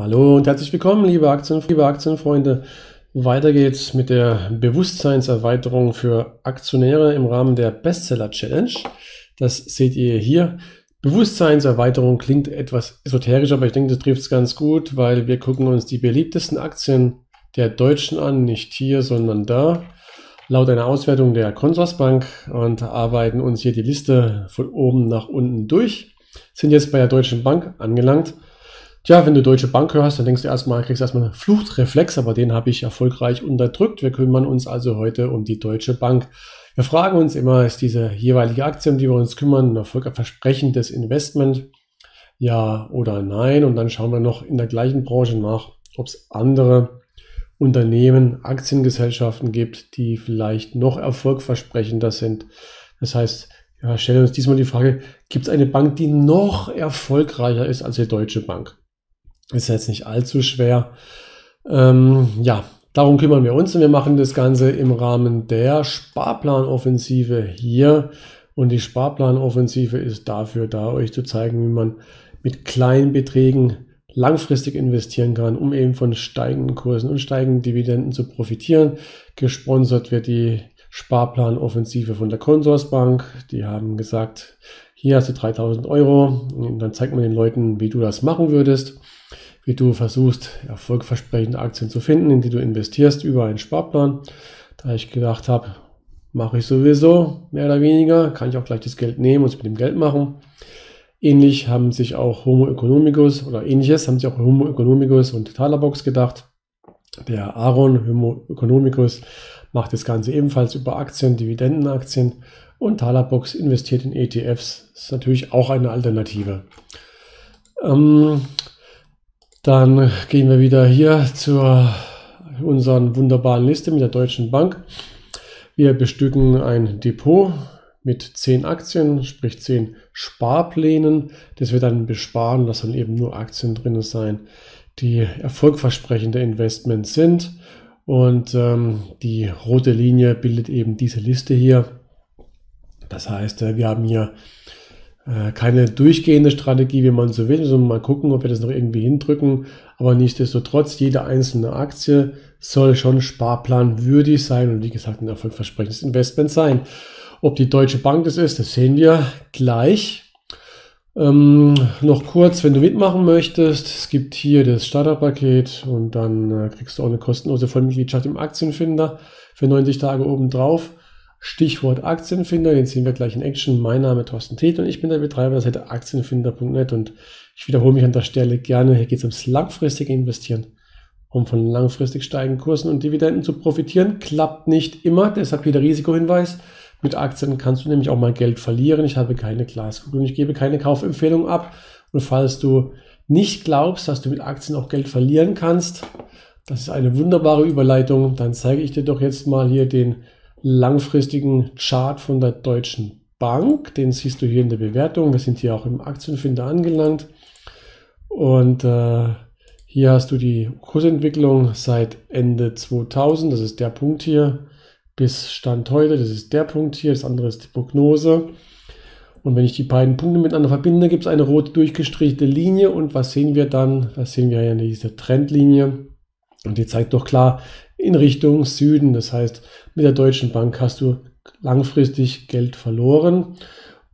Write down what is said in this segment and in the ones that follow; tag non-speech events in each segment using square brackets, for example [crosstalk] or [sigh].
Hallo und herzlich willkommen, liebe, Aktien, liebe Aktienfreunde. Weiter geht's mit der Bewusstseinserweiterung für Aktionäre im Rahmen der Bestseller Challenge. Das seht ihr hier. Bewusstseinserweiterung klingt etwas esoterisch, aber ich denke, das trifft es ganz gut, weil wir gucken uns die beliebtesten Aktien der Deutschen an, nicht hier, sondern da, laut einer Auswertung der Consorsbank und arbeiten uns hier die Liste von oben nach unten durch. Sind jetzt bei der Deutschen Bank angelangt Tja, wenn du Deutsche Bank hörst, dann denkst du erstmal, kriegst erstmal einen Fluchtreflex, aber den habe ich erfolgreich unterdrückt. Wir kümmern uns also heute um die Deutsche Bank. Wir fragen uns immer, ist diese jeweilige Aktie, um die wir uns kümmern, ein erfolgversprechendes Investment? Ja oder nein? Und dann schauen wir noch in der gleichen Branche nach, ob es andere Unternehmen, Aktiengesellschaften gibt, die vielleicht noch erfolgversprechender sind. Das heißt, ja, stellen uns diesmal die Frage, gibt es eine Bank, die noch erfolgreicher ist als die Deutsche Bank? Ist jetzt nicht allzu schwer. Ähm, ja, darum kümmern wir uns und wir machen das Ganze im Rahmen der Sparplanoffensive hier. Und die Sparplanoffensive ist dafür da, euch zu zeigen, wie man mit kleinen Beträgen langfristig investieren kann, um eben von steigenden Kursen und steigenden Dividenden zu profitieren. Gesponsert wird die Sparplanoffensive von der Consorsbank. Die haben gesagt, hier hast du 3000 Euro. Und dann zeigt man den Leuten, wie du das machen würdest wie du versuchst, erfolgversprechende Aktien zu finden, in die du investierst über einen Sparplan. Da ich gedacht habe, mache ich sowieso mehr oder weniger, kann ich auch gleich das Geld nehmen und es mit dem Geld machen. Ähnlich haben sich auch Homo economicus oder ähnliches haben sich auch Homo economicus und Talabox gedacht. Der Aaron Homo economicus macht das Ganze ebenfalls über Aktien, Dividendenaktien und Talabox investiert in ETFs. Das ist natürlich auch eine Alternative. Ähm, dann gehen wir wieder hier zu unserer wunderbaren Liste mit der Deutschen Bank. Wir bestücken ein Depot mit 10 Aktien, sprich 10 Sparplänen. Das wird dann besparen, das sollen eben nur Aktien drin sein, die erfolgversprechende Investments sind. Und ähm, die rote Linie bildet eben diese Liste hier. Das heißt, äh, wir haben hier keine durchgehende Strategie, wie man so will, sondern mal gucken, ob wir das noch irgendwie hindrücken. Aber nichtsdestotrotz, jede einzelne Aktie soll schon sparplanwürdig sein und wie gesagt ein erfolgversprechendes Investment sein. Ob die Deutsche Bank das ist, das sehen wir gleich. Ähm, noch kurz, wenn du mitmachen möchtest, es gibt hier das Starterpaket und dann äh, kriegst du auch eine kostenlose Vollmitgliedschaft im Aktienfinder für 90 Tage obendrauf. Stichwort Aktienfinder, den sehen wir gleich in Action. Mein Name ist Thorsten Teth und ich bin der Betreiber der Seite aktienfinder.net und ich wiederhole mich an der Stelle gerne. Hier geht es ums langfristige Investieren, um von langfristig steigenden Kursen und Dividenden zu profitieren. Klappt nicht immer, deshalb hier der Risikohinweis. Mit Aktien kannst du nämlich auch mal Geld verlieren. Ich habe keine Glaskugel und ich gebe keine Kaufempfehlung ab. Und falls du nicht glaubst, dass du mit Aktien auch Geld verlieren kannst, das ist eine wunderbare Überleitung, dann zeige ich dir doch jetzt mal hier den langfristigen Chart von der Deutschen Bank. Den siehst du hier in der Bewertung. Wir sind hier auch im Aktienfinder angelangt. Und äh, hier hast du die Kursentwicklung seit Ende 2000. Das ist der Punkt hier. Bis Stand heute. Das ist der Punkt hier. Das andere ist die Prognose. Und wenn ich die beiden Punkte miteinander verbinde, gibt es eine rot durchgestrichelte Linie. Und was sehen wir dann? Was sehen wir hier in dieser Trendlinie? Und die zeigt doch klar in Richtung Süden. Das heißt, mit der Deutschen Bank hast du langfristig Geld verloren.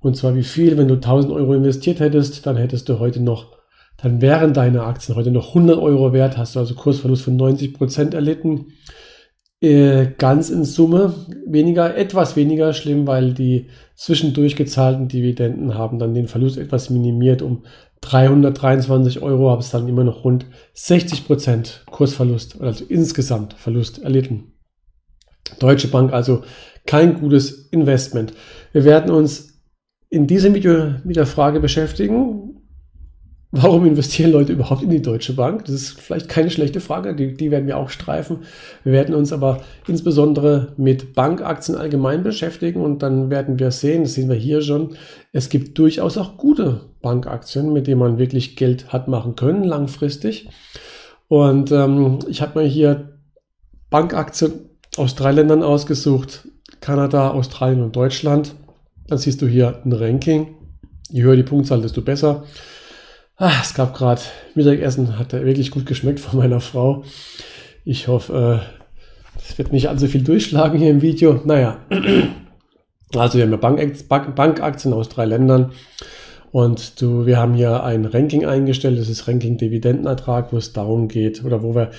Und zwar wie viel, wenn du 1000 Euro investiert hättest, dann hättest du heute noch, dann wären deine Aktien heute noch 100 Euro wert, hast du also Kursverlust von 90 Prozent erlitten. Äh, ganz in Summe weniger, etwas weniger schlimm, weil die zwischendurch gezahlten Dividenden haben dann den Verlust etwas minimiert um 323 Euro, habe es dann immer noch rund 60 Prozent Kursverlust, also insgesamt Verlust erlitten. Deutsche Bank also kein gutes Investment. Wir werden uns in diesem Video mit der Frage beschäftigen, warum investieren Leute überhaupt in die Deutsche Bank? Das ist vielleicht keine schlechte Frage, die, die werden wir auch streifen. Wir werden uns aber insbesondere mit Bankaktien allgemein beschäftigen und dann werden wir sehen, das sehen wir hier schon, es gibt durchaus auch gute Bankaktien, mit denen man wirklich Geld hat machen können, langfristig. Und ähm, ich habe mir hier Bankaktien aus drei Ländern ausgesucht, Kanada, Australien und Deutschland. Dann siehst du hier ein Ranking. Je höher die Punktzahl, desto besser. Ah, es gab gerade Mittagessen, hat wirklich gut geschmeckt von meiner Frau. Ich hoffe, äh, es wird nicht allzu viel durchschlagen hier im Video. Naja, also wir haben ja Bank Bankaktien aus drei Ländern. Und du, wir haben hier ein Ranking eingestellt, das ist Ranking Dividendenertrag, wo es darum geht, oder wo wir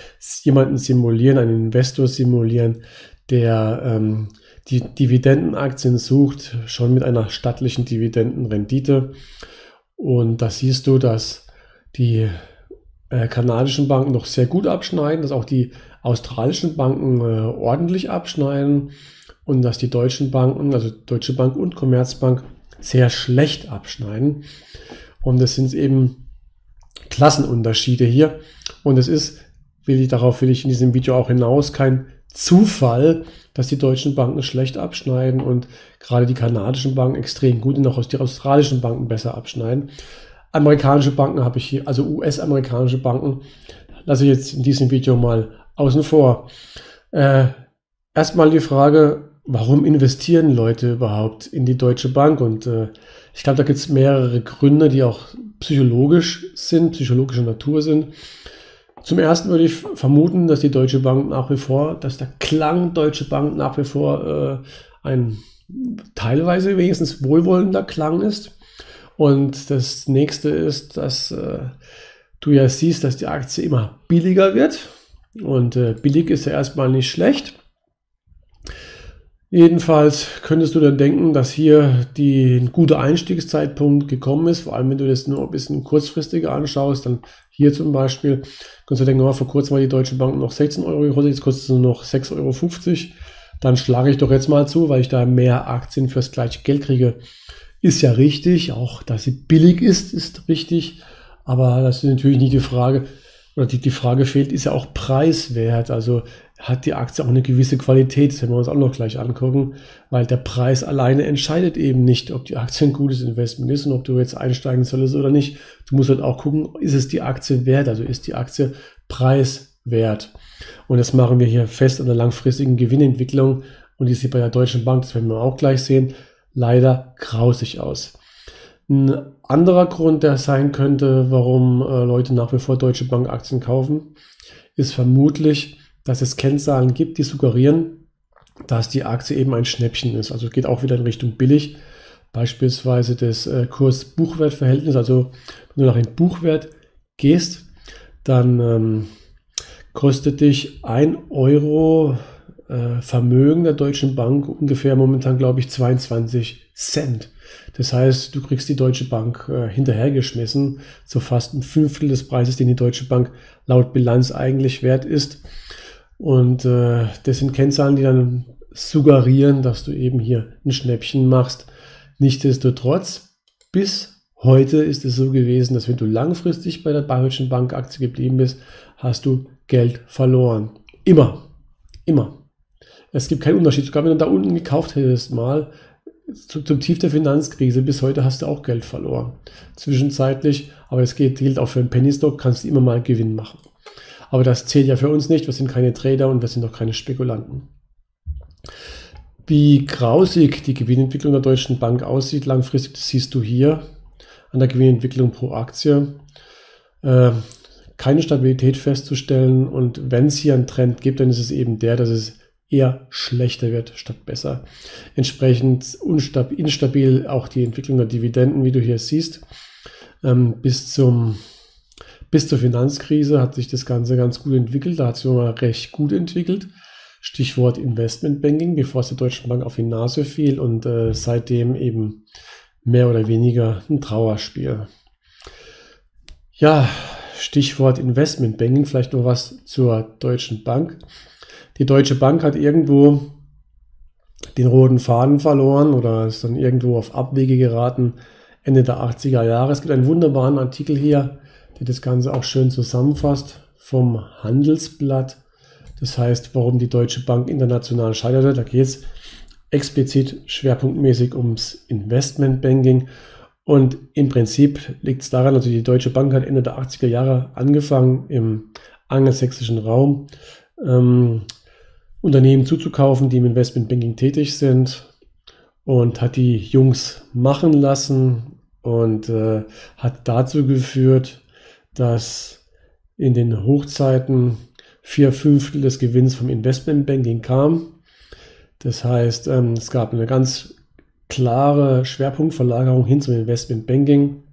jemanden simulieren, einen Investor simulieren, der ähm, die Dividendenaktien sucht, schon mit einer stattlichen Dividendenrendite. Und da siehst du, dass die äh, kanadischen Banken noch sehr gut abschneiden, dass auch die australischen Banken äh, ordentlich abschneiden und dass die deutschen Banken, also Deutsche Bank und Commerzbank, sehr schlecht abschneiden. Und das sind eben Klassenunterschiede hier. Und es ist, will ich, darauf will ich in diesem Video auch hinaus, kein Zufall, dass die deutschen Banken schlecht abschneiden und gerade die kanadischen Banken extrem gut und auch die australischen Banken besser abschneiden. Amerikanische Banken habe ich hier, also US-amerikanische Banken, lasse ich jetzt in diesem Video mal außen vor. Äh, erstmal die Frage, warum investieren Leute überhaupt in die Deutsche Bank? Und äh, ich glaube, da gibt es mehrere Gründe, die auch psychologisch sind, psychologischer Natur sind. Zum ersten würde ich vermuten, dass die Deutsche Bank nach wie vor, dass der Klang Deutsche Bank nach wie vor äh, ein teilweise wenigstens wohlwollender Klang ist. Und das nächste ist, dass äh, du ja siehst, dass die Aktie immer billiger wird. Und äh, billig ist ja erstmal nicht schlecht. Jedenfalls könntest du dann denken, dass hier die, ein guter Einstiegszeitpunkt gekommen ist, vor allem wenn du das nur ein bisschen kurzfristiger anschaust, dann hier zum Beispiel, kannst du denken, oh, vor kurzem war die Deutsche Bank noch 16 Euro gekostet, jetzt kostet es nur noch 6,50 Euro. Dann schlage ich doch jetzt mal zu, weil ich da mehr Aktien fürs gleiche Geld kriege. Ist ja richtig, auch dass sie billig ist, ist richtig. Aber das ist natürlich nicht die Frage, oder die, die Frage fehlt, ist ja auch preiswert. Also hat die Aktie auch eine gewisse Qualität, das werden wir uns auch noch gleich angucken, weil der Preis alleine entscheidet eben nicht, ob die Aktie ein gutes Investment ist und ob du jetzt einsteigen sollst oder nicht. Du musst halt auch gucken, ist es die Aktie wert, also ist die Aktie preiswert. Und das machen wir hier fest an der langfristigen Gewinnentwicklung und die sieht bei der Deutschen Bank, das werden wir auch gleich sehen, leider grausig aus. Ein anderer Grund, der sein könnte, warum äh, Leute nach wie vor Deutsche Bank Aktien kaufen, ist vermutlich, dass es Kennzahlen gibt, die suggerieren, dass die Aktie eben ein Schnäppchen ist. Also geht auch wieder in Richtung billig. Beispielsweise das äh, Kurs-Buchwert-Verhältnis. Also wenn du nach dem Buchwert gehst, dann ähm, kostet dich ein Euro äh, Vermögen der Deutschen Bank ungefähr momentan, glaube ich, 22 Cent. Das heißt, du kriegst die Deutsche Bank äh, hinterhergeschmissen, so fast ein Fünftel des Preises, den die Deutsche Bank laut Bilanz eigentlich wert ist. Und äh, das sind Kennzahlen, die dann suggerieren, dass du eben hier ein Schnäppchen machst. Nichtsdestotrotz, bis heute ist es so gewesen, dass wenn du langfristig bei der Bayerischen Bank Aktie geblieben bist, hast du Geld verloren. Immer. Immer. Es gibt keinen Unterschied. Sogar wenn du da unten gekauft hättest mal, zu, zum Tief der Finanzkrise, bis heute hast du auch Geld verloren. Zwischenzeitlich, aber es gilt auch für einen Penny Stock, kannst du immer mal Gewinn machen. Aber das zählt ja für uns nicht. Wir sind keine Trader und wir sind auch keine Spekulanten. Wie grausig die Gewinnentwicklung der Deutschen Bank aussieht, langfristig, das siehst du hier an der Gewinnentwicklung pro Aktie. Äh, keine Stabilität festzustellen und wenn es hier einen Trend gibt, dann ist es eben der, dass es eher schlechter wird statt besser. Entsprechend instabil auch die Entwicklung der Dividenden, wie du hier siehst. Ähm, bis zum bis zur Finanzkrise hat sich das Ganze ganz gut entwickelt. Da hat es sogar recht gut entwickelt. Stichwort Investmentbanking, bevor es der Deutschen Bank auf die Nase fiel und äh, seitdem eben mehr oder weniger ein Trauerspiel. Ja, Stichwort Investmentbanking, vielleicht noch was zur Deutschen Bank. Die Deutsche Bank hat irgendwo den roten Faden verloren oder ist dann irgendwo auf Abwege geraten Ende der 80er Jahre. Es gibt einen wunderbaren Artikel hier der das Ganze auch schön zusammenfasst vom Handelsblatt. Das heißt, warum die Deutsche Bank international scheiterte. Da geht es explizit schwerpunktmäßig ums Investmentbanking. Und im Prinzip liegt es daran, also die Deutsche Bank hat Ende der 80er Jahre angefangen, im angelsächsischen Raum ähm, Unternehmen zuzukaufen, die im Investmentbanking tätig sind und hat die Jungs machen lassen und äh, hat dazu geführt, dass in den Hochzeiten vier Fünftel des Gewinns vom Investmentbanking kam. Das heißt, ähm, es gab eine ganz klare Schwerpunktverlagerung hin zum Investmentbanking,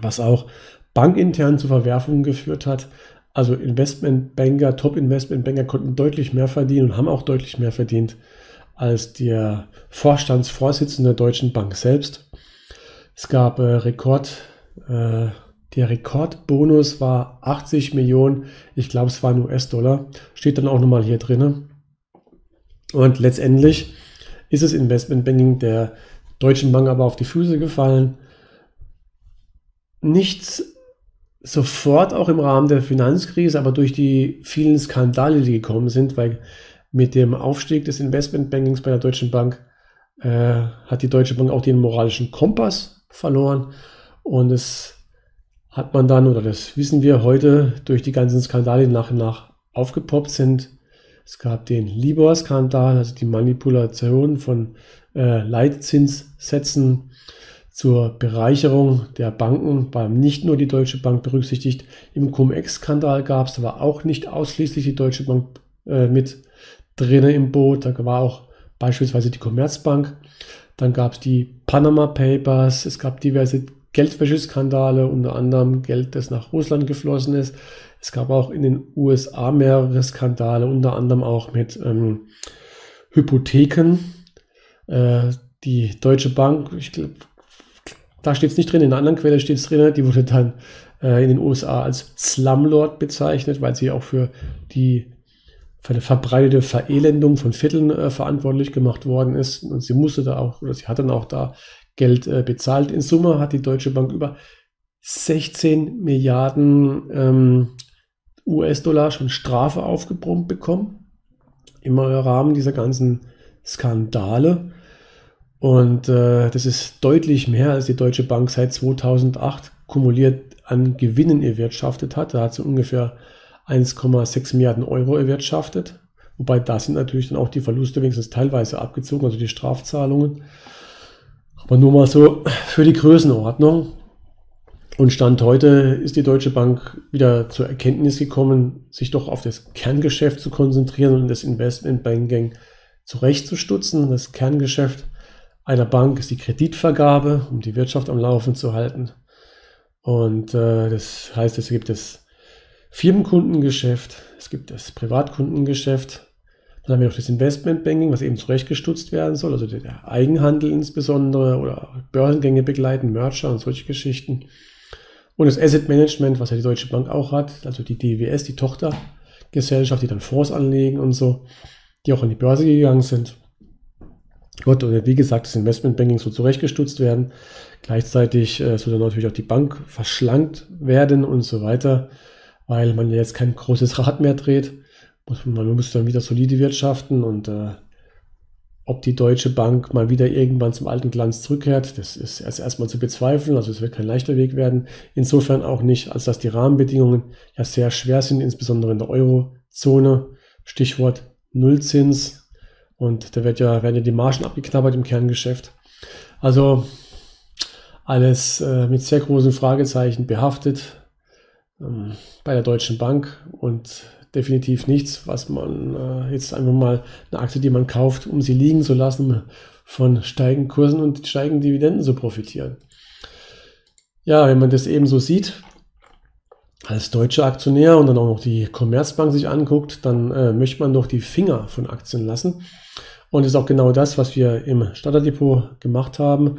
was auch bankintern zu Verwerfungen geführt hat. Also Investmentbanker, Top-Investmentbanker konnten deutlich mehr verdienen und haben auch deutlich mehr verdient als der Vorstandsvorsitzende der Deutschen Bank selbst. Es gab äh, Rekord, äh, der Rekordbonus war 80 Millionen, ich glaube es waren US-Dollar, steht dann auch nochmal hier drin. Und letztendlich ist das Investmentbanking der Deutschen Bank aber auf die Füße gefallen. Nicht sofort auch im Rahmen der Finanzkrise, aber durch die vielen Skandale, die gekommen sind, weil mit dem Aufstieg des Investmentbankings bei der Deutschen Bank äh, hat die Deutsche Bank auch den moralischen Kompass verloren und es hat man dann, oder das wissen wir heute, durch die ganzen Skandale, die nach und nach aufgepoppt sind. Es gab den Libor-Skandal, also die Manipulation von äh, Leitzinssätzen zur Bereicherung der Banken war nicht nur die Deutsche Bank berücksichtigt. Im Cum-Ex-Skandal gab es aber auch nicht ausschließlich die Deutsche Bank äh, mit drin im Boot. Da war auch beispielsweise die Commerzbank. Dann gab es die Panama Papers. Es gab diverse Geldwäscheskandale, unter anderem Geld, das nach Russland geflossen ist. Es gab auch in den USA mehrere Skandale, unter anderem auch mit ähm, Hypotheken. Äh, die Deutsche Bank, ich glaube, da steht es nicht drin, in einer anderen Quelle steht es drin, die wurde dann äh, in den USA als Slumlord bezeichnet, weil sie auch für die für eine verbreitete Verelendung von Vierteln äh, verantwortlich gemacht worden ist. Und sie musste da auch, oder sie hat dann auch da Geld äh, bezahlt. In Summe hat die Deutsche Bank über 16 Milliarden ähm, US-Dollar schon Strafe aufgebrummt bekommen. Im Rahmen dieser ganzen Skandale. Und äh, das ist deutlich mehr, als die Deutsche Bank seit 2008 kumuliert an Gewinnen erwirtschaftet hat. Da hat sie ungefähr 1,6 Milliarden Euro erwirtschaftet. Wobei da sind natürlich dann auch die Verluste wenigstens teilweise abgezogen, also die Strafzahlungen. Aber nur mal so für die Größenordnung. Und Stand heute ist die Deutsche Bank wieder zur Erkenntnis gekommen, sich doch auf das Kerngeschäft zu konzentrieren und das Investmentbanking zurechtzustutzen. Das Kerngeschäft einer Bank ist die Kreditvergabe, um die Wirtschaft am Laufen zu halten. Und äh, das heißt, es gibt das Firmenkundengeschäft, es gibt das Privatkundengeschäft, dann haben wir auch das Investmentbanking, was eben zurechtgestutzt werden soll, also der Eigenhandel insbesondere oder Börsengänge begleiten, Merger und solche Geschichten. Und das Asset Management, was ja die Deutsche Bank auch hat, also die DWS, die Tochtergesellschaft, die dann Fonds anlegen und so, die auch an die Börse gegangen sind. Gut, und wie gesagt, das Investmentbanking soll zurechtgestutzt werden. Gleichzeitig äh, soll dann natürlich auch die Bank verschlankt werden und so weiter, weil man jetzt kein großes Rad mehr dreht. Muss man, man muss dann wieder solide wirtschaften und äh, ob die Deutsche Bank mal wieder irgendwann zum alten Glanz zurückkehrt, das ist erst erstmal zu bezweifeln. Also es wird kein leichter Weg werden. Insofern auch nicht, als dass die Rahmenbedingungen ja sehr schwer sind, insbesondere in der Eurozone. Stichwort Nullzins, und da wird ja, werden ja die Margen abgeknabbert im Kerngeschäft. Also alles äh, mit sehr großen Fragezeichen behaftet ähm, bei der Deutschen Bank und definitiv nichts, was man äh, jetzt einfach mal eine Aktie, die man kauft, um sie liegen zu lassen, von steigenden Kursen und steigenden Dividenden zu profitieren. Ja, wenn man das eben so sieht, als deutscher Aktionär und dann auch noch die Commerzbank sich anguckt, dann äh, möchte man doch die Finger von Aktien lassen. Und das ist auch genau das, was wir im Starterdepot gemacht haben.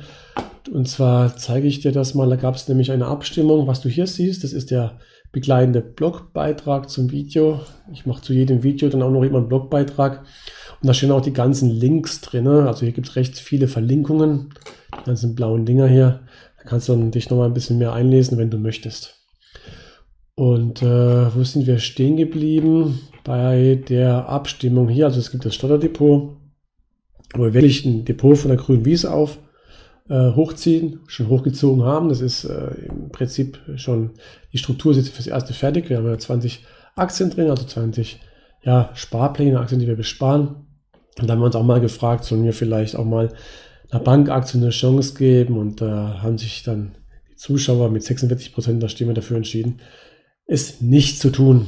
Und zwar zeige ich dir das mal. Da gab es nämlich eine Abstimmung, was du hier siehst. Das ist der begleitende Blogbeitrag zum Video. Ich mache zu jedem Video dann auch noch immer einen Blogbeitrag. Und da stehen auch die ganzen Links drin. Also hier gibt es recht viele Verlinkungen. Die ganzen blauen Dinger hier. Da kannst du dann dich noch mal ein bisschen mehr einlesen, wenn du möchtest. Und äh, wo sind wir stehen geblieben? Bei der Abstimmung hier. Also es gibt das Stotterdepot wo wir wirklich ein Depot von der grünen Wiese auf hochziehen, schon hochgezogen haben. Das ist äh, im Prinzip schon, die Struktur ist fürs erste fertig. Wir haben ja 20 Aktien drin, also 20 ja, Sparpläne, Aktien, die wir besparen. Und da haben wir uns auch mal gefragt, sollen wir vielleicht auch mal einer Bankaktie eine Chance geben und da äh, haben sich dann Zuschauer mit 46 Prozent der Stimme dafür entschieden, es nicht zu tun.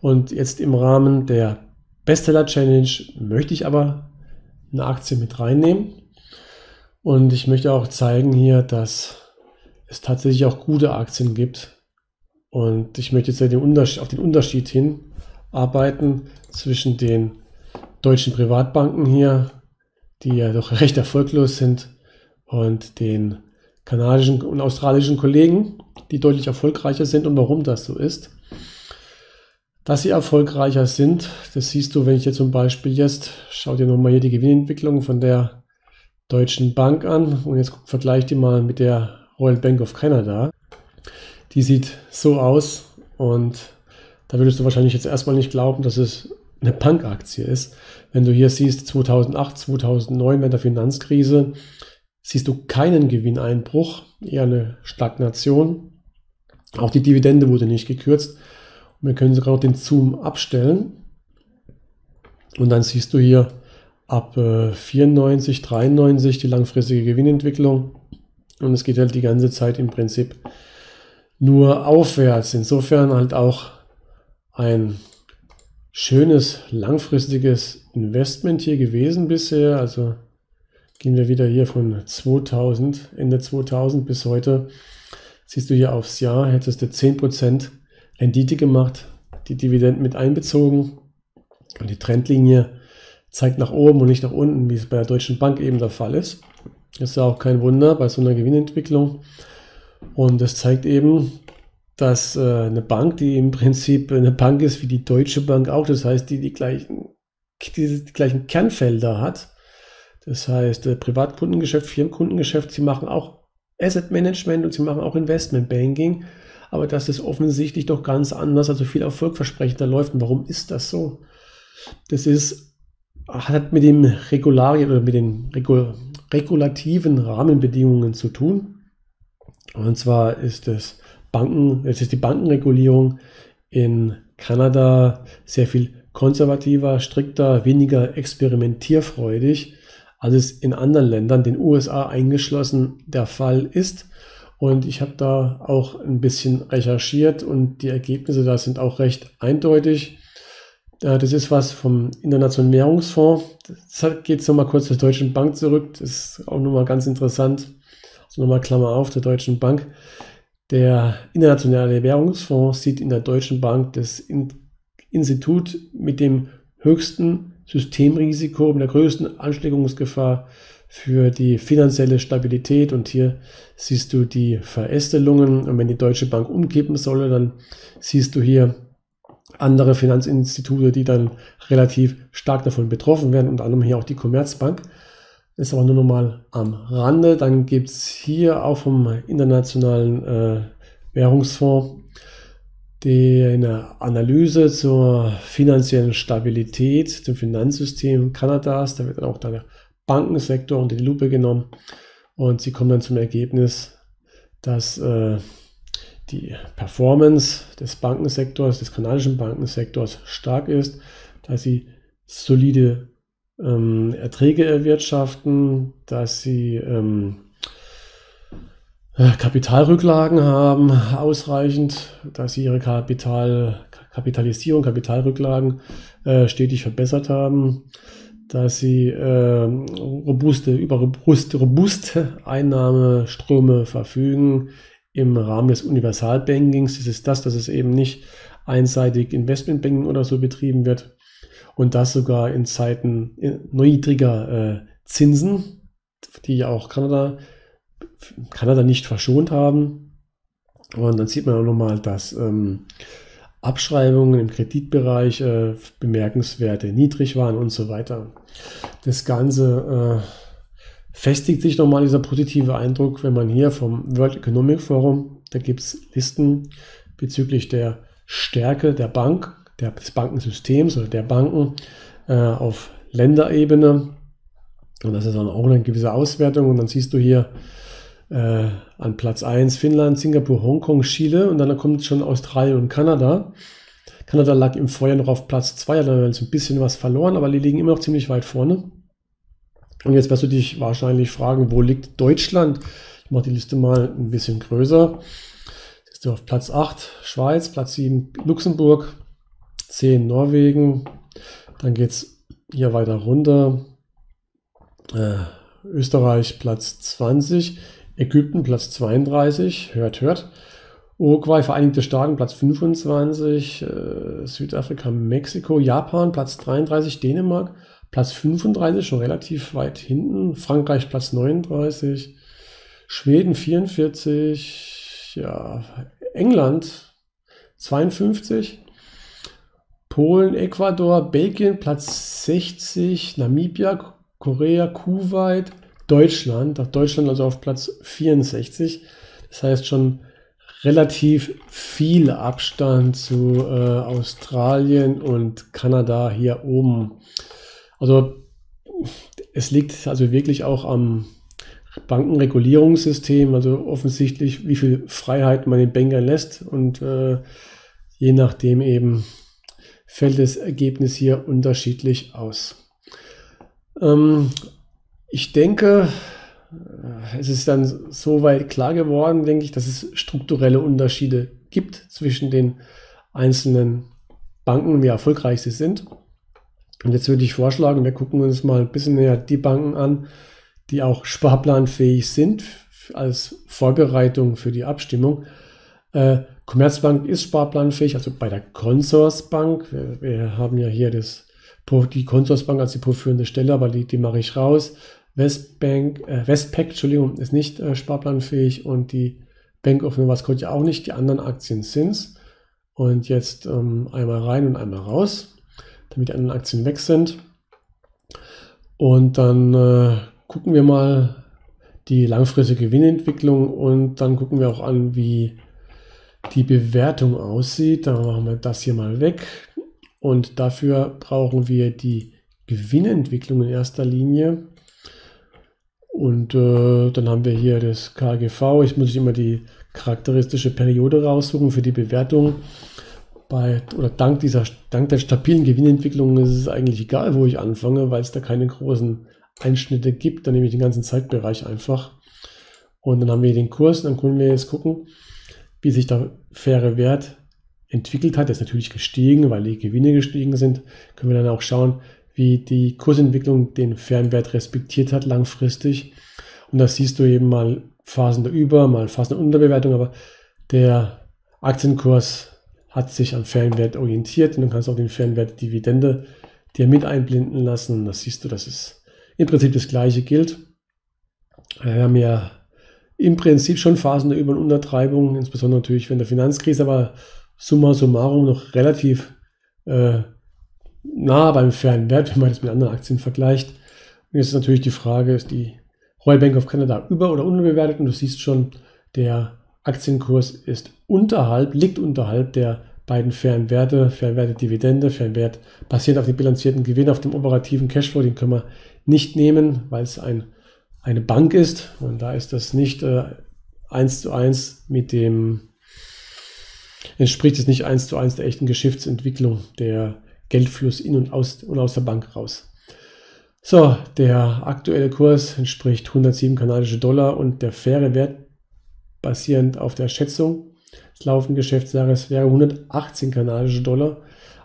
Und jetzt im Rahmen der Bestseller Challenge möchte ich aber eine Aktie mit reinnehmen. Und ich möchte auch zeigen hier, dass es tatsächlich auch gute Aktien gibt. Und ich möchte jetzt auf den Unterschied hin arbeiten zwischen den deutschen Privatbanken hier, die ja doch [laughs] recht erfolglos sind, und den kanadischen und australischen Kollegen, die deutlich erfolgreicher sind und warum das so ist. Dass sie erfolgreicher sind, das siehst du, wenn ich jetzt zum Beispiel jetzt, schau dir nochmal hier die Gewinnentwicklung von der Deutschen Bank an und jetzt vergleich die mal mit der Royal Bank of Canada. Die sieht so aus und da würdest du wahrscheinlich jetzt erstmal nicht glauben, dass es eine Bankaktie ist. Wenn du hier siehst, 2008, 2009 während der Finanzkrise, siehst du keinen Gewinneinbruch, eher eine Stagnation. Auch die Dividende wurde nicht gekürzt. Und wir können sogar noch den Zoom abstellen. Und dann siehst du hier ab äh, 94, 93 die langfristige Gewinnentwicklung. Und es geht halt die ganze Zeit im Prinzip nur aufwärts. Insofern halt auch ein schönes langfristiges Investment hier gewesen bisher. Also Gehen wir wieder hier von 2000, Ende 2000 bis heute. Siehst du hier aufs Jahr, hättest du 10% Rendite gemacht, die Dividenden mit einbezogen. Und die Trendlinie zeigt nach oben und nicht nach unten, wie es bei der Deutschen Bank eben der Fall ist. Das ist ja auch kein Wunder bei so einer Gewinnentwicklung. Und das zeigt eben, dass äh, eine Bank, die im Prinzip eine Bank ist wie die Deutsche Bank auch, das heißt, die die gleichen, die, die gleichen Kernfelder hat, das heißt, äh, Privatkundengeschäft, Firmenkundengeschäft, sie machen auch Asset Management und sie machen auch Investment Banking. Aber das ist offensichtlich doch ganz anders, also viel erfolgversprechender läuft. Und warum ist das so? Das ist, hat mit dem Regularien oder mit den Regul regulativen Rahmenbedingungen zu tun. Und zwar ist es Banken, es ist die Bankenregulierung in Kanada sehr viel konservativer, strikter, weniger experimentierfreudig als es in anderen Ländern, den USA eingeschlossen, der Fall ist. Und ich habe da auch ein bisschen recherchiert und die Ergebnisse da sind auch recht eindeutig. Das ist was vom Internationalen Währungsfonds. Das geht jetzt nochmal kurz zur Deutschen Bank zurück. Das ist auch nochmal ganz interessant. Also nochmal Klammer auf der Deutschen Bank. Der Internationale Währungsfonds sieht in der Deutschen Bank das Institut mit dem höchsten Systemrisiko, mit der größten Ansteckungsgefahr für die finanzielle Stabilität. Und hier siehst du die Verästelungen. Und wenn die Deutsche Bank umkippen solle, dann siehst du hier andere Finanzinstitute, die dann relativ stark davon betroffen werden, unter anderem hier auch die Commerzbank. Ist aber nur noch mal am Rande. Dann gibt es hier auch vom Internationalen äh, Währungsfonds die eine Analyse zur finanziellen Stabilität, zum Finanzsystem Kanadas, da wird dann auch der Bankensektor unter die Lupe genommen und sie kommen dann zum Ergebnis, dass äh, die Performance des Bankensektors, des kanadischen Bankensektors stark ist, dass sie solide ähm, Erträge erwirtschaften, dass sie ähm, äh, Kapitalrücklagen haben, ausreichend, dass sie ihre Kapital, Kapitalisierung, Kapitalrücklagen äh, stetig verbessert haben, dass sie äh, robuste, über robuste, robuste Einnahmeströme verfügen im Rahmen des Universalbankings. Ist das, dass es eben nicht einseitig Investmentbanking oder so betrieben wird und das sogar in Zeiten niedriger äh, Zinsen, die ja auch Kanada Kanada nicht verschont haben. Und dann sieht man auch nochmal, dass ähm, Abschreibungen im Kreditbereich äh, bemerkenswerte niedrig waren und so weiter. Das Ganze äh, festigt sich nochmal dieser positive Eindruck, wenn man hier vom World Economic Forum, da gibt es Listen bezüglich der Stärke der Bank, der, des Bankensystems oder der Banken äh, auf Länderebene. Und das ist dann auch eine gewisse Auswertung. Und dann siehst du hier äh, an Platz 1 Finnland, Singapur, Hongkong, Chile und dann kommt schon Australien und Kanada. Kanada lag im Vorjahr noch auf Platz 2, hat dann ein bisschen was verloren, aber die liegen immer noch ziemlich weit vorne. Und jetzt wirst du dich wahrscheinlich fragen, wo liegt Deutschland? Ich mache die Liste mal ein bisschen größer. Ist auf Platz 8 Schweiz, Platz 7 Luxemburg, 10 Norwegen. Dann geht es hier weiter runter. Äh, Österreich Platz 20, Ägypten Platz 32, hört, hört. Uruguay, Vereinigte Staaten Platz 25, äh, Südafrika, Mexiko, Japan Platz 33, Dänemark Platz 35, schon relativ weit hinten, Frankreich Platz 39, Schweden 44, ja, England 52, Polen, Ecuador, Belgien Platz 60, Namibia, Korea, Kuwait, Deutschland, Deutschland also auf Platz 64. Das heißt schon relativ viel Abstand zu äh, Australien und Kanada hier oben. Also es liegt also wirklich auch am Bankenregulierungssystem, also offensichtlich, wie viel Freiheit man den Bankern lässt und äh, je nachdem eben fällt das Ergebnis hier unterschiedlich aus. Ähm, ich denke, äh, es ist dann soweit klar geworden, denke ich, dass es strukturelle Unterschiede gibt zwischen den einzelnen Banken, wie erfolgreich sie sind. Und jetzt würde ich vorschlagen, wir gucken uns mal ein bisschen näher die Banken an, die auch sparplanfähig sind als Vorbereitung für die Abstimmung. Äh, Commerzbank ist sparplanfähig, also bei der Consorsbank. Wir, wir haben ja hier das, die Consorsbank als die vorführende Stelle, aber die, die mache ich raus. Westbank, äh, Westpac, Entschuldigung, ist nicht äh, sparplanfähig und die Bank of Nova Scotia auch nicht. Die anderen Aktien sind Und jetzt ähm, einmal rein und einmal raus, damit die anderen Aktien weg sind. Und dann äh, gucken wir mal die langfristige Gewinnentwicklung und dann gucken wir auch an, wie die Bewertung aussieht. Dann machen wir das hier mal weg. Und dafür brauchen wir die Gewinnentwicklung in erster Linie. Und äh, dann haben wir hier das KGV. Ich muss immer die charakteristische Periode raussuchen für die Bewertung. Bei, oder dank, dieser, dank der stabilen Gewinnentwicklung ist es eigentlich egal, wo ich anfange, weil es da keine großen Einschnitte gibt. Dann nehme ich den ganzen Zeitbereich einfach. Und dann haben wir den Kurs. Dann können wir jetzt gucken, wie sich der faire Wert entwickelt hat. Der ist natürlich gestiegen, weil die Gewinne gestiegen sind. Können wir dann auch schauen, wie die Kursentwicklung den Fernwert respektiert hat langfristig. Und das siehst du eben mal Phasen der Über-, mal Phasen der Unterbewertung, aber der Aktienkurs hat sich am Fernwert orientiert und du kannst auch den Fernwert Dividende dir mit einblenden lassen. Das siehst du, dass es im Prinzip das gleiche gilt. Wir haben ja im Prinzip schon Phasen der Über- und Untertreibung, insbesondere natürlich während der Finanzkrise, aber summa summarum noch relativ äh, nah beim fairen Wert, wenn man das mit anderen Aktien vergleicht. Und jetzt ist natürlich die Frage, ist die Royal Bank of Canada über- oder unterbewertet? Und du siehst schon, der Aktienkurs ist unterhalb, liegt unterhalb der beiden fairen Werte, Fernwerte Dividende, Fernwert basiert auf dem bilanzierten Gewinn, auf dem operativen Cashflow, den können wir nicht nehmen, weil es ein, eine Bank ist. Und da ist das nicht äh, eins zu eins mit dem, entspricht es nicht eins zu eins der echten Geschäftsentwicklung der Geldfluss in und aus, und aus der Bank raus. So, der aktuelle Kurs entspricht 107 kanadische Dollar und der faire Wert basierend auf der Schätzung des laufenden Geschäftsjahres wäre 118 kanadische Dollar,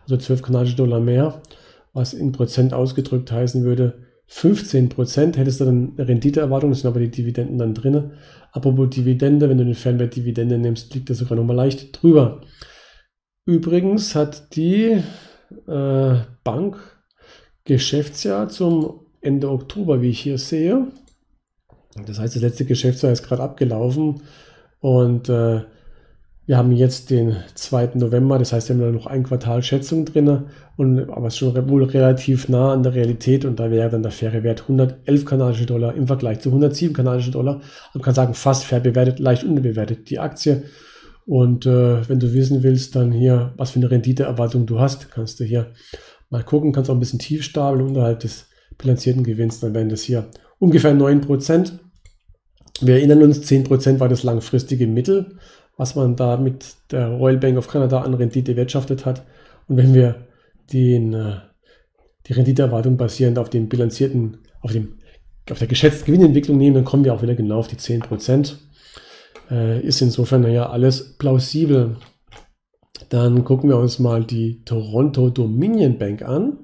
also 12 kanadische Dollar mehr, was in Prozent ausgedrückt heißen würde, 15 Prozent hättest du dann eine Renditeerwartung, das sind aber die Dividenden dann drin. Apropos Dividende, wenn du den Fernwert Dividende nimmst, liegt das sogar nochmal leicht drüber. Übrigens hat die äh, Bank Geschäftsjahr zum Ende Oktober, wie ich hier sehe. Das heißt, das letzte Geschäftsjahr ist gerade abgelaufen und äh, wir haben jetzt den 2. November, das heißt, wir haben noch ein Quartal Schätzung drin, und, aber es ist schon wohl relativ nah an der Realität und da wäre dann der faire Wert 111 kanadische Dollar im Vergleich zu 107 kanadische Dollar. Man kann sagen, fast fair bewertet, leicht unterbewertet die Aktie. Und äh, wenn du wissen willst, dann hier, was für eine Renditeerwartung du hast, kannst du hier mal gucken, kannst auch ein bisschen tief stapeln unterhalb des bilanzierten Gewinns, dann wären das hier ungefähr 9%. Wir erinnern uns, 10% war das langfristige Mittel was man da mit der Royal Bank of Canada an Rendite erwirtschaftet hat. Und wenn wir den, äh, die Renditeerwartung basierend auf dem bilanzierten, auf dem auf der geschätzten Gewinnentwicklung nehmen, dann kommen wir auch wieder genau auf die 10%. Äh, ist insofern ja alles plausibel. Dann gucken wir uns mal die Toronto Dominion Bank an.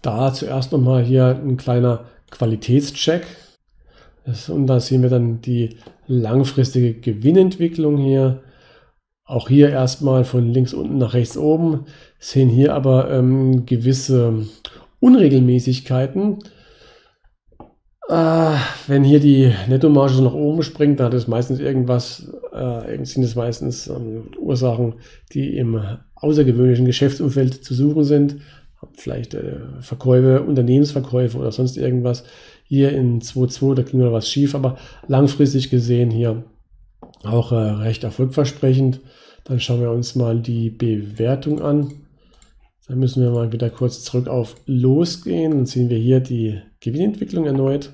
Da zuerst nochmal hier ein kleiner Qualitätscheck. Und da sehen wir dann die langfristige Gewinnentwicklung hier. Auch hier erstmal von links unten nach rechts oben. Sehen hier aber ähm, gewisse Unregelmäßigkeiten. Äh, wenn hier die Nettomarge nach oben springt, dann hat es meistens irgendwas, äh, sind es meistens ähm, Ursachen, die im außergewöhnlichen Geschäftsumfeld zu suchen sind. Vielleicht äh, Verkäufe, Unternehmensverkäufe oder sonst irgendwas. Hier in 2.2, da ging mal was schief, aber langfristig gesehen hier auch äh, recht erfolgversprechend. Dann schauen wir uns mal die Bewertung an. Dann müssen wir mal wieder kurz zurück auf Losgehen. Dann sehen wir hier die Gewinnentwicklung erneut.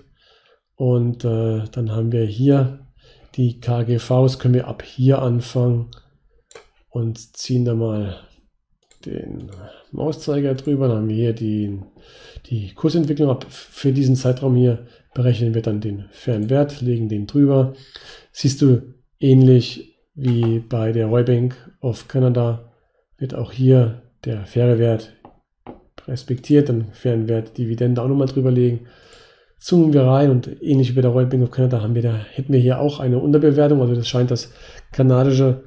Und äh, dann haben wir hier die KGVs, können wir ab hier anfangen und ziehen da mal den Mauszeiger drüber. Dann haben wir hier die, die Kursentwicklung. Für diesen Zeitraum hier berechnen wir dann den fairen Wert, legen den drüber. Siehst du, ähnlich wie bei der Roy Bank of Canada wird auch hier der faire Wert respektiert, dann fairen Wert Dividende auch nochmal drüber legen. Zoomen wir rein und ähnlich wie bei der Royal Bank of Canada haben wir da, hätten wir hier auch eine Unterbewertung. Also das scheint, dass kanadische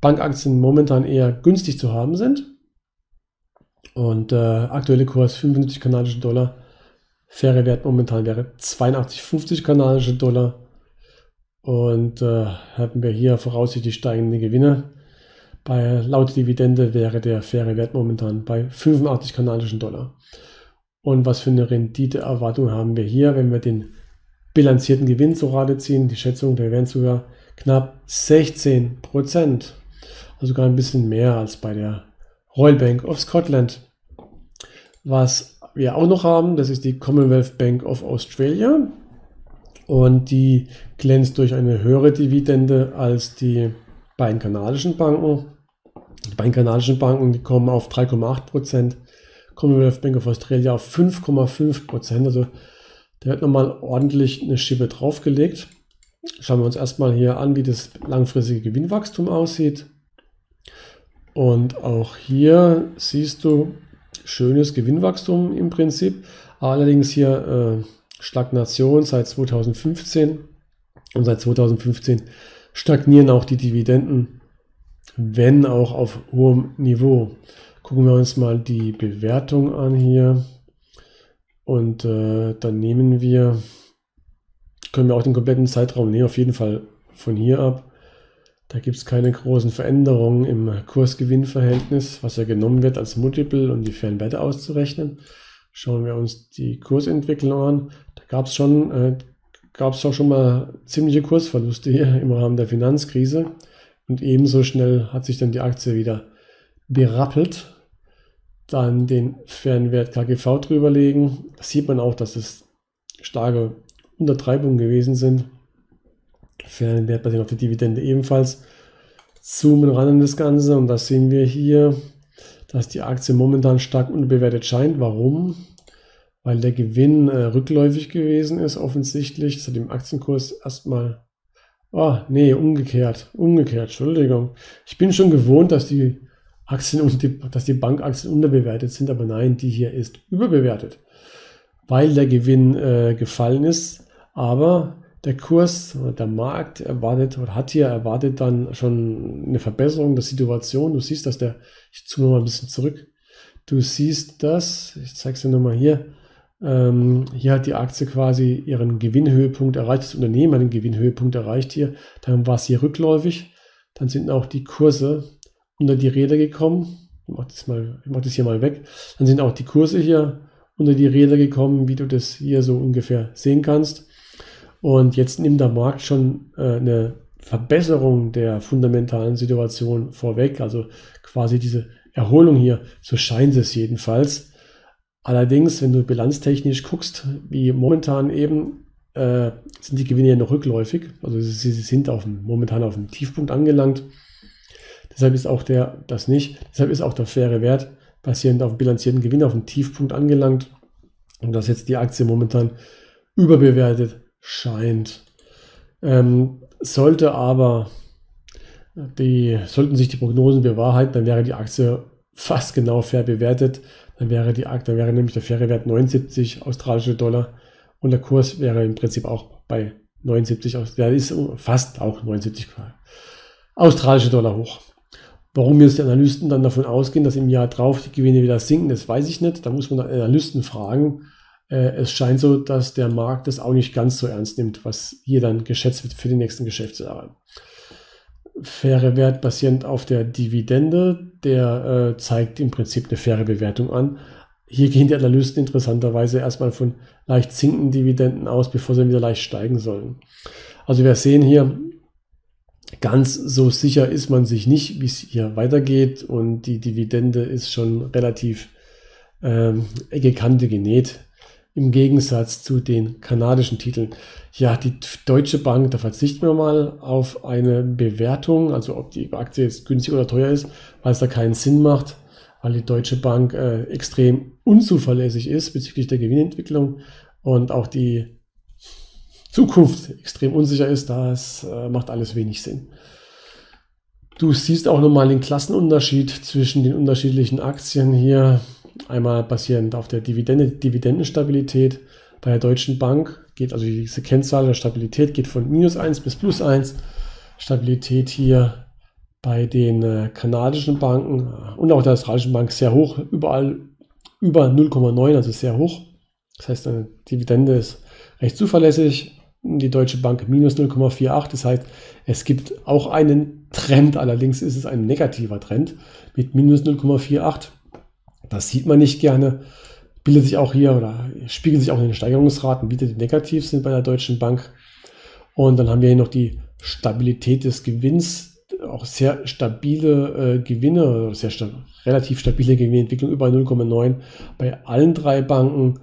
Bankaktien momentan eher günstig zu haben sind. Und äh, aktuelle Kurs 75 kanadische Dollar. Faire Wert momentan wäre 82,50 kanadische Dollar. Und äh, hatten wir hier voraussichtlich steigende Gewinne. Bei laut Dividende wäre der faire Wert momentan bei 85 kanadischen Dollar. Und was für eine Renditeerwartung haben wir hier, wenn wir den bilanzierten Gewinn zu Rate ziehen? Die Schätzung, der wären sogar knapp 16 Prozent. Also sogar ein bisschen mehr als bei der Royal Bank of Scotland. Was wir auch noch haben, das ist die Commonwealth Bank of Australia. Und die glänzt durch eine höhere Dividende als die beiden kanadischen Banken. Die beiden kanadischen Banken, die kommen auf 3,8 Prozent, Commonwealth Bank of Australia auf 5,5 Prozent. Also der hat nochmal ordentlich eine Schippe draufgelegt. Schauen wir uns erstmal hier an, wie das langfristige Gewinnwachstum aussieht. Und auch hier siehst du schönes Gewinnwachstum im Prinzip. Allerdings hier äh, Stagnation seit 2015. Und seit 2015 stagnieren auch die Dividenden, wenn auch auf hohem Niveau. Gucken wir uns mal die Bewertung an hier. Und äh, dann nehmen wir, können wir auch den kompletten Zeitraum nehmen, auf jeden Fall von hier ab. Da gibt es keine großen Veränderungen im Kursgewinnverhältnis, was ja genommen wird als Multiple, um die fairen Werte auszurechnen. Schauen wir uns die Kursentwicklung an. Da gab es schon, äh, auch schon mal ziemliche Kursverluste hier im Rahmen der Finanzkrise. Und ebenso schnell hat sich dann die Aktie wieder berappelt. Dann den Fernwert KGV drüberlegen. Da sieht man auch, dass es starke Untertreibungen gewesen sind. Fernwert basiert auf der Dividende ebenfalls. Zoomen ran an das Ganze und das sehen wir hier, dass die Aktie momentan stark unterbewertet scheint. Warum? Weil der Gewinn äh, rückläufig gewesen ist, offensichtlich. Das hat dem Aktienkurs erstmal Oh, nee, umgekehrt. Umgekehrt, Entschuldigung. Ich bin schon gewohnt, dass die Aktien und die, dass die Bankaktien unterbewertet sind, aber nein, die hier ist überbewertet, weil der Gewinn äh, gefallen ist, aber der Kurs, der Markt erwartet oder hat hier erwartet dann schon eine Verbesserung der Situation. Du siehst, dass der, ich zoome mal ein bisschen zurück, du siehst das, ich zeige es dir nochmal hier, ähm, hier hat die Aktie quasi ihren Gewinnhöhepunkt erreicht, das Unternehmen hat den Gewinnhöhepunkt erreicht hier. Dann war es hier rückläufig. Dann sind auch die Kurse unter die Räder gekommen. Ich mache das, mach das hier mal weg. Dann sind auch die Kurse hier unter die Räder gekommen, wie du das hier so ungefähr sehen kannst. Und jetzt nimmt der Markt schon äh, eine Verbesserung der fundamentalen Situation vorweg. Also quasi diese Erholung hier, so scheint es jedenfalls. Allerdings, wenn du bilanztechnisch guckst, wie momentan eben, äh, sind die Gewinne ja noch rückläufig. Also sie, sie sind auf momentan auf dem Tiefpunkt angelangt. Deshalb ist auch der, das nicht, deshalb ist auch der faire Wert basierend auf dem bilanzierten Gewinn auf dem Tiefpunkt angelangt. Und dass jetzt die Aktie momentan überbewertet scheint. Ähm, sollte aber die, sollten sich die Prognosen bewahrheiten, dann wäre die Aktie fast genau fair bewertet. Dann wäre die Aktie, dann wäre nämlich der faire Wert 79 australische Dollar und der Kurs wäre im Prinzip auch bei 79, der ist fast auch 79 australische Dollar hoch. Warum jetzt die Analysten dann davon ausgehen, dass im Jahr drauf die Gewinne wieder sinken, das weiß ich nicht. Da muss man Analysten fragen. Äh, es scheint so, dass der Markt das auch nicht ganz so ernst nimmt, was hier dann geschätzt wird für die nächsten Geschäftsjahre. Faire Wert basierend auf der Dividende, der äh, zeigt im Prinzip eine faire Bewertung an. Hier gehen die Analysten interessanterweise erstmal von leicht sinkenden Dividenden aus, bevor sie wieder leicht steigen sollen. Also wir sehen hier, ganz so sicher ist man sich nicht, wie es hier weitergeht und die Dividende ist schon relativ ähm, ecke Kante genäht im Gegensatz zu den kanadischen Titeln. Ja, die Deutsche Bank, da verzichten wir mal auf eine Bewertung, also ob die Aktie jetzt günstig oder teuer ist, weil es da keinen Sinn macht, weil die Deutsche Bank äh, extrem unzuverlässig ist bezüglich der Gewinnentwicklung und auch die Zukunft extrem unsicher ist. Das äh, macht alles wenig Sinn. Du siehst auch nochmal den Klassenunterschied zwischen den unterschiedlichen Aktien hier. Einmal basierend auf der Dividende, Dividendenstabilität. Bei der Deutschen Bank geht also diese Kennzahl der Stabilität geht von minus 1 bis plus 1. Stabilität hier bei den äh, kanadischen Banken und auch der australischen Bank sehr hoch, überall über 0,9, also sehr hoch. Das heißt, eine Dividende ist recht zuverlässig. Die Deutsche Bank minus 0,48. Das heißt, es gibt auch einen Trend, allerdings ist es ein negativer Trend mit minus 0,48. Das sieht man nicht gerne. Bildet sich auch hier oder spiegelt sich auch in den Steigerungsraten, wie die negativ sind bei der Deutschen Bank. Und dann haben wir hier noch die Stabilität des Gewinns, auch sehr stabile äh, Gewinne, sehr sta relativ stabile Gewinnentwicklung über 0,9 bei allen drei Banken,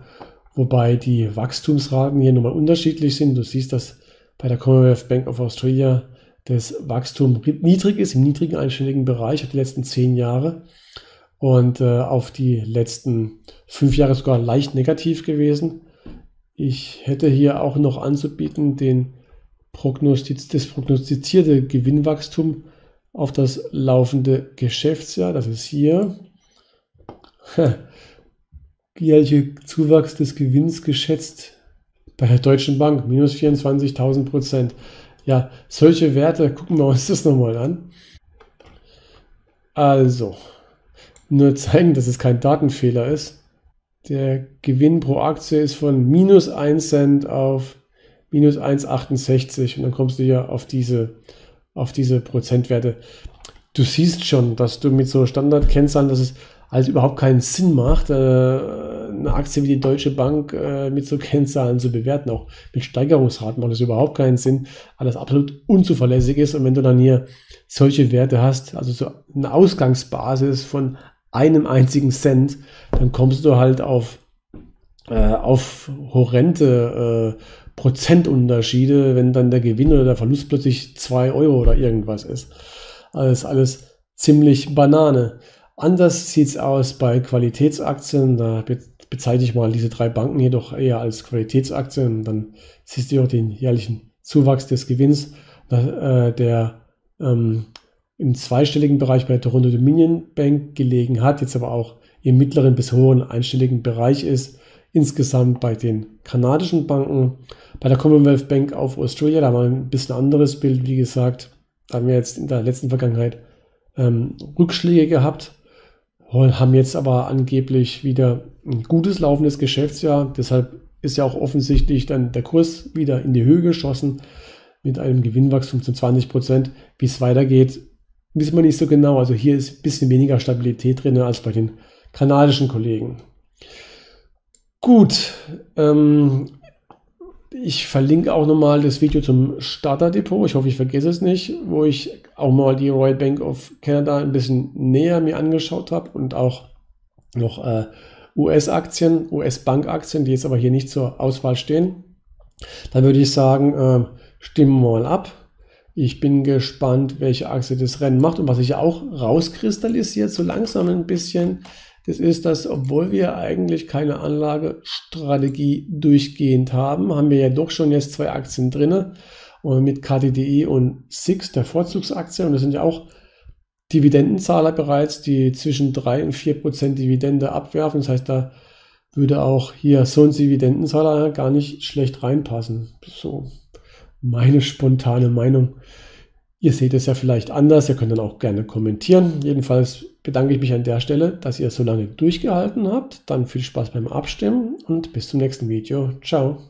wobei die Wachstumsraten hier nochmal unterschiedlich sind. Du siehst, dass bei der Commonwealth Bank of Australia das Wachstum niedrig ist, im niedrigen einstelligen Bereich, die letzten zehn Jahre und äh, auf die letzten fünf Jahre sogar leicht negativ gewesen. Ich hätte hier auch noch anzubieten den Prognostiz das prognostizierte Gewinnwachstum auf das laufende Geschäftsjahr. Das ist hier. [laughs] Jährliche Zuwachs des Gewinns geschätzt bei der Deutschen Bank minus 24.000 Prozent. Ja, solche Werte gucken wir uns das nochmal an. Also, nur zeigen, dass es kein Datenfehler ist. Der Gewinn pro Aktie ist von minus 1 Cent auf minus 1,68 und dann kommst du ja auf diese, auf diese Prozentwerte. Du siehst schon, dass du mit so Standardkennzahlen, dass es also überhaupt keinen Sinn macht, äh, eine Aktie wie die Deutsche Bank äh, mit so Kennzahlen zu bewerten. Auch mit Steigerungsraten macht das überhaupt keinen Sinn, alles absolut unzuverlässig ist. Und wenn du dann hier solche Werte hast, also so eine Ausgangsbasis von einem einzigen Cent, dann kommst du halt auf, äh, auf horrende äh, Prozentunterschiede, wenn dann der Gewinn oder der Verlust plötzlich 2 Euro oder irgendwas ist. Also alles ziemlich Banane. Anders sieht es aus bei Qualitätsaktien. Da bezeichne ich mal diese drei Banken hier doch eher als Qualitätsaktien. Dann siehst du auch den jährlichen Zuwachs des Gewinns, äh, der ähm, im zweistelligen Bereich bei der Toronto Dominion Bank gelegen hat, jetzt aber auch im mittleren bis hohen einstelligen Bereich ist. Insgesamt bei den kanadischen Banken, bei der Commonwealth Bank of Australia, da haben wir ein bisschen anderes Bild, wie gesagt. Da haben wir jetzt in der letzten Vergangenheit ähm, Rückschläge gehabt, haben jetzt aber angeblich wieder ein gutes laufendes Geschäftsjahr. Deshalb ist ja auch offensichtlich dann der Kurs wieder in die Höhe geschossen mit einem Gewinnwachstum von 20 Prozent. Wie es weitergeht, wissen wir nicht so genau. Also hier ist ein bisschen weniger Stabilität drin als bei den kanadischen Kollegen. Gut, ähm, ich verlinke auch nochmal das Video zum Starterdepot. Ich hoffe, ich vergesse es nicht, wo ich auch mal die Royal Bank of Canada ein bisschen näher mir angeschaut habe und auch noch äh, US-Aktien, US-Bankaktien, die jetzt aber hier nicht zur Auswahl stehen. Dann würde ich sagen, äh, stimmen wir mal ab. Ich bin gespannt, welche Achse das Rennen macht und was sich auch rauskristallisiert, so langsam ein bisschen, Das ist, dass obwohl wir eigentlich keine Anlagestrategie durchgehend haben, haben wir ja doch schon jetzt zwei Aktien drinne und mit KDDI und SIX, der Vorzugsaktie. Und das sind ja auch Dividendenzahler bereits, die zwischen 3 und 4 Prozent Dividende abwerfen. Das heißt, da würde auch hier so ein Dividendenzahler gar nicht schlecht reinpassen. So meine spontane Meinung. Ihr seht es ja vielleicht anders, ihr könnt dann auch gerne kommentieren. Jedenfalls bedanke ich mich an der Stelle, dass ihr so lange durchgehalten habt. Dann viel Spaß beim Abstimmen und bis zum nächsten Video. Ciao.